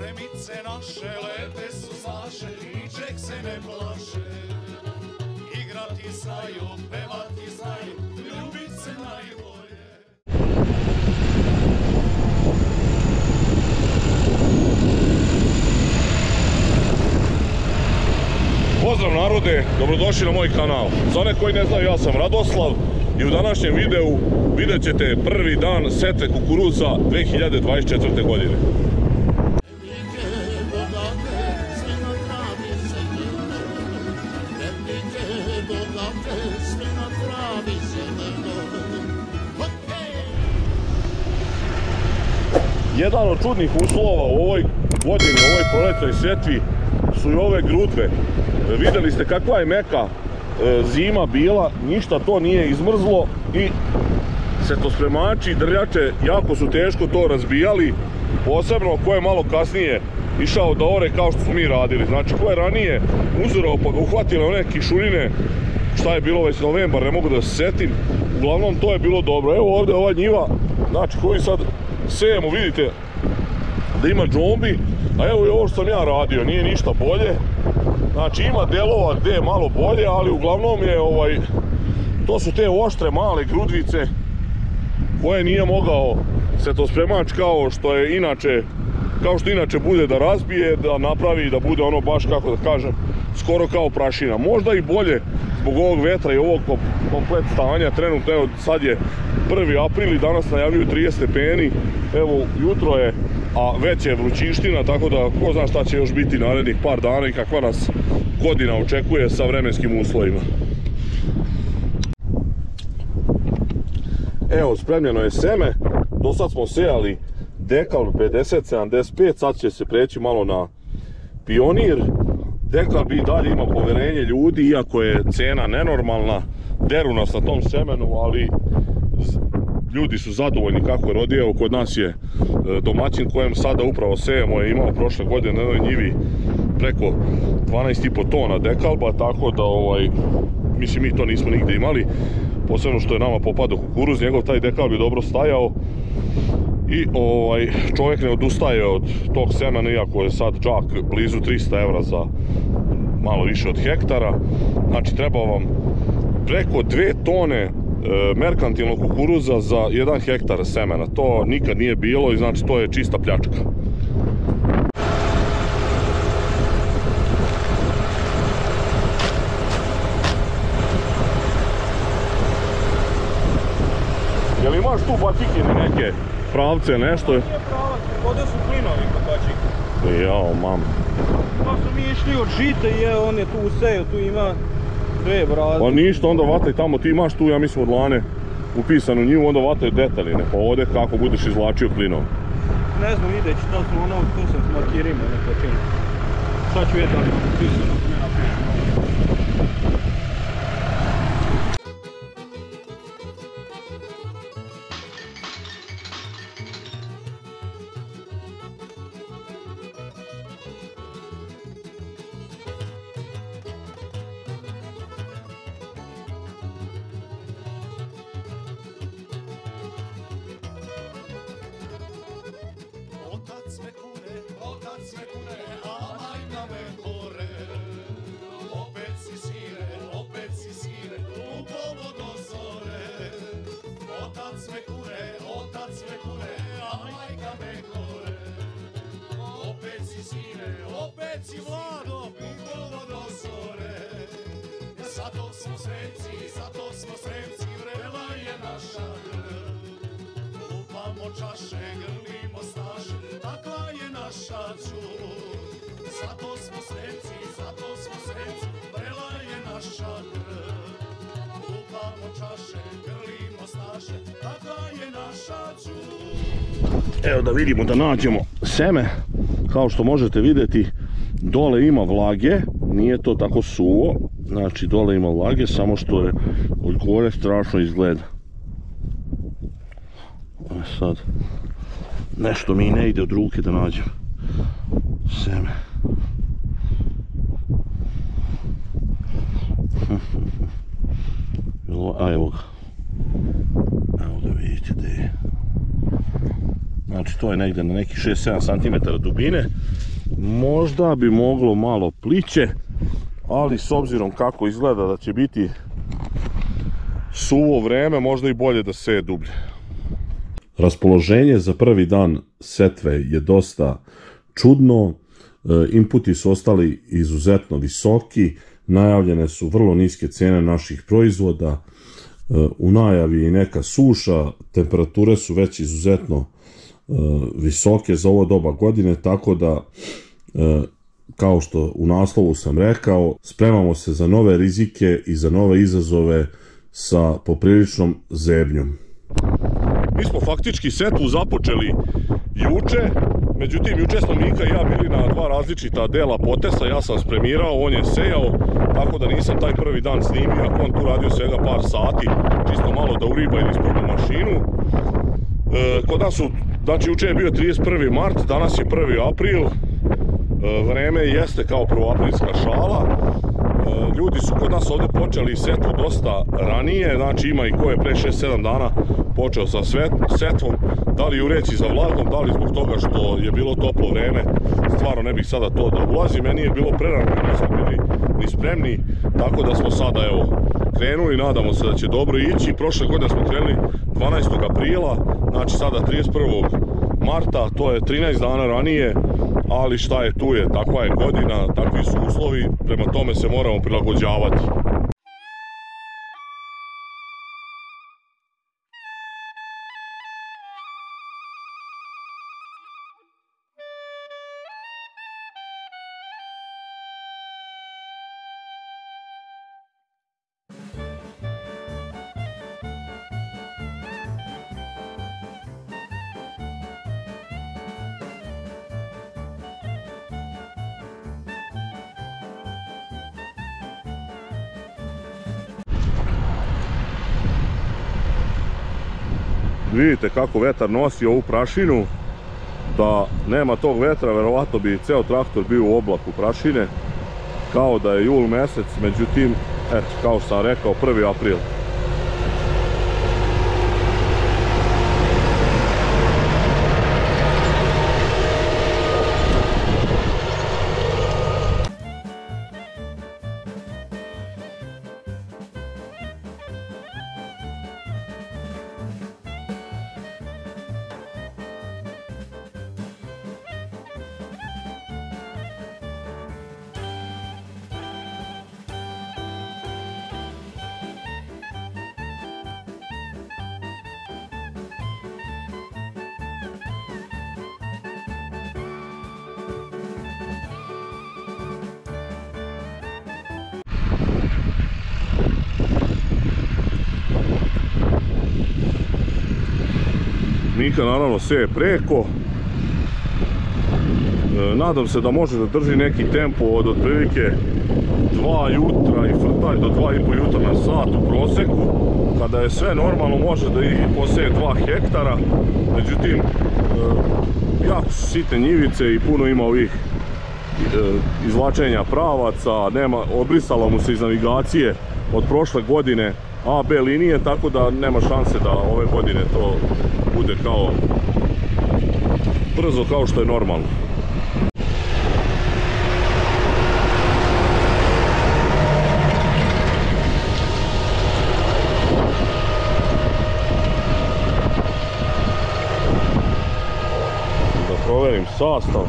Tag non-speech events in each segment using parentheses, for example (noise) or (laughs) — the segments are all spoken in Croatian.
Sremice naše lepe su znaše, ničeg se ne plaše. Igrati znaju, pevati znaju, ljubit se najbolje. Pozdrav narode, dobrodošli na moj kanal. Za one koji ne znaju, ja sam Radoslav i u današnjem videu vidjet ćete prvi dan setve kukuruza 2024. godine. Jedan od čudnih uslova u ovoj godini, u ovoj proletnoj setvi su i ove grudve. Vidjeli ste kakva je meka e, zima bila, ništa to nije izmrzlo i setospremači, drljače, jako su teško to razbijali, posebno ko je malo kasnije išao da ore kao što smo mi radili. Znači, ko je ranije uzorao pa ga uhvatile one kišurine, šta je bilo već novembar, ne mogu da se setim, uglavnom to je bilo dobro. Evo ovdje ova njiva, znači koju sad sejemo, vidite da ima džombi, a evo i ovo što sam ja radio, nije ništa bolje. Znači ima delova gdje je malo bolje, ali uglavnom je ovaj, to su te oštre male grudvice koje nije mogao setospremač kao što je inače kao što inače bude da razbije, da napravi, da bude ono baš kako da kažem, skoro kao prašina. Možda i bolje zbog ovog vetra i ovog kom- komplet stanja. Trenutno, evo, sad je 1. april i danas najavljuju 30 stepeni. Evo, jutro je, a već je vrućiština, tako da ko zna šta će još biti narednih par dana i kakva nas godina očekuje sa vremenskim uslovima. Evo, spremljeno je seme. Do sad smo sejali Dekal 50-75, sad će se preći malo na Pionir. Dekal bi dalje ima poverenje ljudi, iako je cena nenormalna. Deru nas na tom semenu, ali ljudi su zadovoljni kako je rodio. Evo, kod nas je e, domaćin kojem sada upravo sejemo je imao prošle godine na jednoj njivi preko 12,5 tona dekalba, tako da ovaj, mislim mi to nismo nigdje imali, posebno što je nama popadao kukuruz, njegov taj dekal bi dobro stajao i ovaj, čovjek ne odustaje od tog semena, iako je sad čak blizu 300 evra za malo više od hektara, znači treba vam preko 2 tone merkantilnog kukuruza za 1 hektar semena, to nikad nije bilo i znači to je čista pljačka. Jel imaš tu batikine neke pravce, nešto? Nije pravac, ovdje su plinovi kapačiki. Jao, mam. Pa smo mi išli od žita i evo on je tu useo, tu ima dve brade. Pa ništa, onda vataj tamo, ti imaš tu, ja mislim, od lane upisanu njivu, onda vataju detaljine, pa ovdje kako budeš izvlačio klinom. Ne znam, vidjet ću, to smo ono, tu sam s markirima neko čini. Sad ću vidjeti upisano, ako ne napišem. Zato smo sremci, zato smo sremci, vrela je naša grl. Lupamo čaše, grlimo snaše, takva je naša čur. Zato smo sremci, zato smo sremci, vrela je naša krv. Lupamo čaše, grlimo snaše, takva je naša čur. Evo da vidimo da nađemo seme. Kao što možete vidjeti, dole ima vlage, nije to tako suvo. Znači dole ima vlage, samo što je od gore strašno izgleda. Sad, nešto mi ne ide od ruke da nađem seme. (laughs) A evo ga. Evo ga vidite gdje je. Znači to je negdje na nekih 6-7 cm dubine. Možda bi moglo malo pliće, ali s obzirom kako izgleda da će biti suvo vreme, možda i bolje da se dublje. Raspoloženje za prvi dan setve je dosta čudno, e, inputi su ostali izuzetno visoki, najavljene su vrlo niske cijene naših proizvoda, e, u najavi i neka suša, temperature su već izuzetno e, visoke za ovo doba godine, tako da kao što u naslovu sam rekao, spremamo se za nove rizike i za nove izazove sa popriličnom zebnjom. Mi smo faktički setvu započeli juče, međutim juče smo Mika i ja bili na dva različita dela potesa, ja sam spremirao, on je sejao, tako da nisam taj prvi dan snimio, ako on tu radio svega par sati, čisto malo da uriba ili isprobu mašinu. E, kod nas su, znači juče je bio 31. mart, danas je 1. april, e, vreme jeste kao prvoaprilska šala, e, ljudi su kod nas ovdje počeli setvu dosta ranije, znači ima i ko je pre 6-7 dana počeo sa setvom, da li ureći za vlagom, da li zbog toga što je bilo toplo vreme, stvarno ne bih sada to da ulazim, meni je bilo prerano, nismo bili ni spremni, tako da smo sada evo krenuli, nadamo se da će dobro ići, prošle godine smo krenuli 12. aprila, znači sada 31. marta, to je 13 dana ranije, ali šta je tu je, takva je godina, takvi su uslovi, prema tome se moramo prilagođavati. Vidite kako vetar nosi ovu prašinu. Da nema tog vetra, verovatno bi ceo traktor bio u oblaku prašine. Kao da je jul mjesec, međutim, eto, kao što sam rekao, 1. april. Mika naravno sve preko. E, nadam se da može da drži neki tempo od otprilike 2 jutra i frtaj do 2,5 jutra na sat u proseku. Kada je sve normalno može da i poseje 2 hektara. Međutim, e, jako su sitne njivice i puno ima ovih e, izvlačenja pravaca, nema, obrisala mu se iz navigacije od prošle godine A, B linije, tako da nema šanse da ove godine to bude kao brzo kao što je normalno. Da proverim sastav.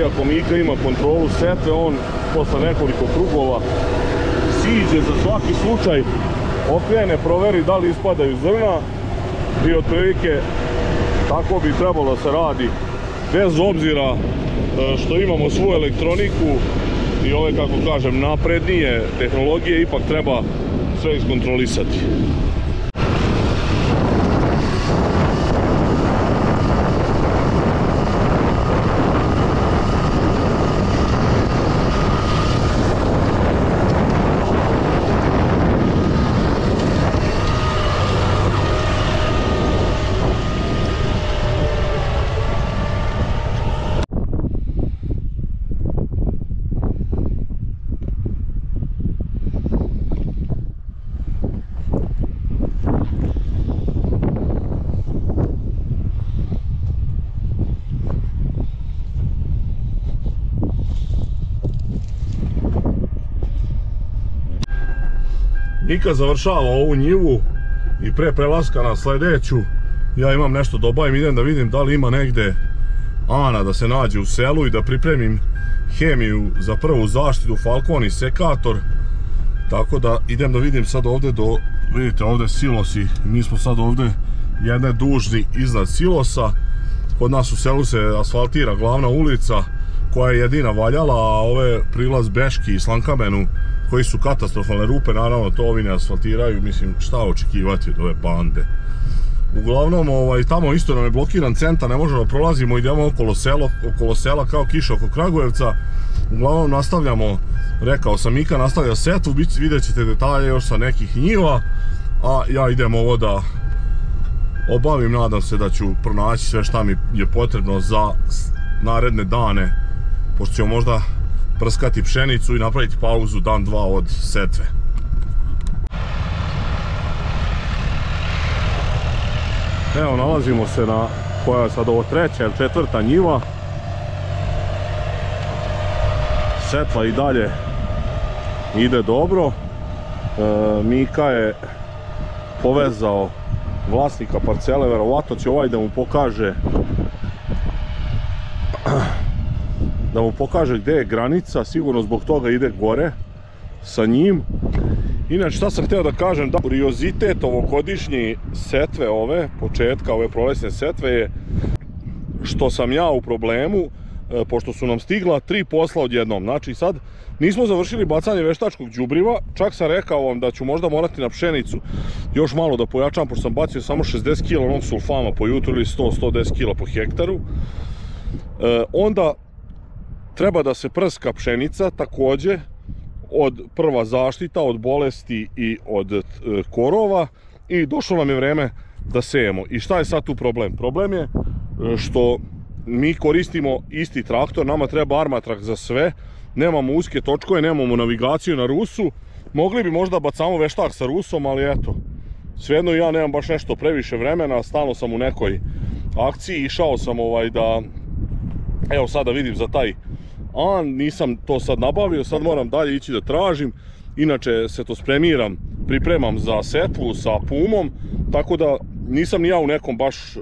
Kako Mika ima kontrolu setve, on posle nekoliko krugova siđe za svaki slučaj, okrene, proveri da li ispadaju zrna i otprilike tako bi trebalo se radi bez obzira e, što imamo svu elektroniku i ove kako kažem naprednije tehnologije ipak treba sve iskontrolisati. Nika završava ovu njivu i pre prelaska na sledeću ja imam nešto da obavim, idem da vidim da li ima negde Ana da se nađe u selu i da pripremim hemiju za prvu zaštitu Falcon i sekator. Tako da idem da vidim sad ovde do vidite ovde silosi mi smo sad ovde jedne dužni iznad silosa. Kod nas u selu se asfaltira glavna ulica koja je jedina valjala a ove prilaz Beški i Slankamenu koji su katastrofalne rupe, naravno to ovi ne asfaltiraju, mislim šta očekivati od ove bande. Uglavnom, ovaj, tamo isto nam je blokiran centar, ne možemo prolazimo, idemo okolo, selo, okolo sela kao kiša oko Kragujevca. Uglavnom nastavljamo, rekao sam Mika nastavlja setvu, vidjet ćete detalje još sa nekih njiva, a ja idem ovo da obavim, nadam se da ću pronaći sve šta mi je potrebno za naredne dane, pošto ćemo možda prskati pšenicu i napraviti pauzu dan dva od setve. Evo nalazimo se na koja je sad ovo treća ili četvrta njiva. Setva i dalje ide dobro. E, Mika je povezao vlasnika parcele, verovatno će ovaj da mu pokaže da mu pokaže gdje je granica, sigurno zbog toga ide gore sa njim. Inače, šta sam htio da kažem, da kuriozitet ovogodišnji setve ove, početka ove prolesne setve je što sam ja u problemu, e, pošto su nam stigla tri posla odjednom. Znači sad nismo završili bacanje veštačkog đubriva, čak sam rekao vam da ću možda morati na pšenicu još malo da pojačam, pošto sam bacio samo 60 kg onog sulfama po jutru ili 100-110 kg po hektaru. E, onda treba da se prska pšenica takođe od prva zaštita od bolesti i od e, korova i došlo nam je vreme da sejemo. I šta je sad tu problem? Problem je e, što mi koristimo isti traktor, nama treba armatrak za sve, nemamo uske točkoje, nemamo navigaciju na Rusu, mogli bi možda bacamo veštak sa Rusom, ali eto, svejedno ja nemam baš nešto previše vremena, stalno sam u nekoj akciji, išao sam ovaj da, evo sada vidim za taj a nisam to sad nabavio, sad moram dalje ići da tražim. Inače se to spremiram, pripremam za setvu sa pumom, tako da nisam ni ja u nekom baš e,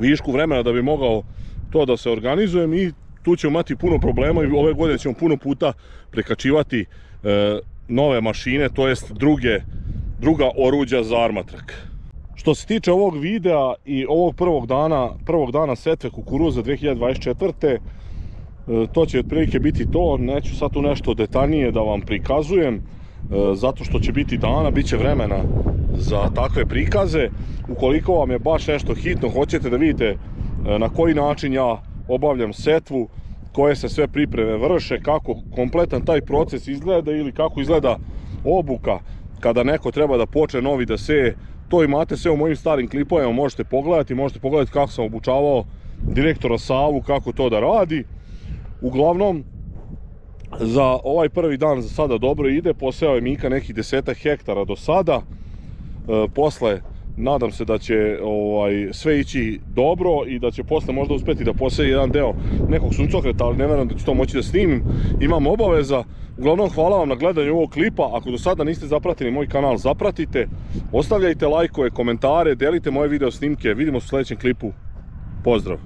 višku vremena da bi mogao to da se organizujem i tu ćemo imati puno problema i ove godine ćemo puno puta prekačivati e, nove mašine, to jest druge, druga oruđa za armatrak. Što se tiče ovog videa i ovog prvog dana, prvog dana setve kukuruza 2024. E, to će otprilike biti to, neću sad tu nešto detaljnije da vam prikazujem, e, zato što će biti dana, bit će vremena za takve prikaze. Ukoliko vam je baš nešto hitno, hoćete da vidite e, na koji način ja obavljam setvu, koje se sve pripreme vrše, kako kompletan taj proces izgleda ili kako izgleda obuka kada neko treba da počne novi da seje, to imate sve u mojim starim klipovima, možete pogledati, možete pogledati kako sam obučavao direktora Savu, kako to da radi. Uglavnom, za ovaj prvi dan za sada dobro ide, poseo je Mika nekih desetak hektara do sada. E, posle, nadam se da će ovaj, sve ići dobro i da će posle možda uspeti da poseje jedan deo nekog suncokreta, ali ne verujem da ću to moći da snimim. Imam obaveza. Uglavnom, hvala vam na gledanju ovog klipa. Ako do sada niste zapratili moj kanal, zapratite. Ostavljajte lajkove, komentare, delite moje video snimke. Vidimo se u sledećem klipu. Pozdrav!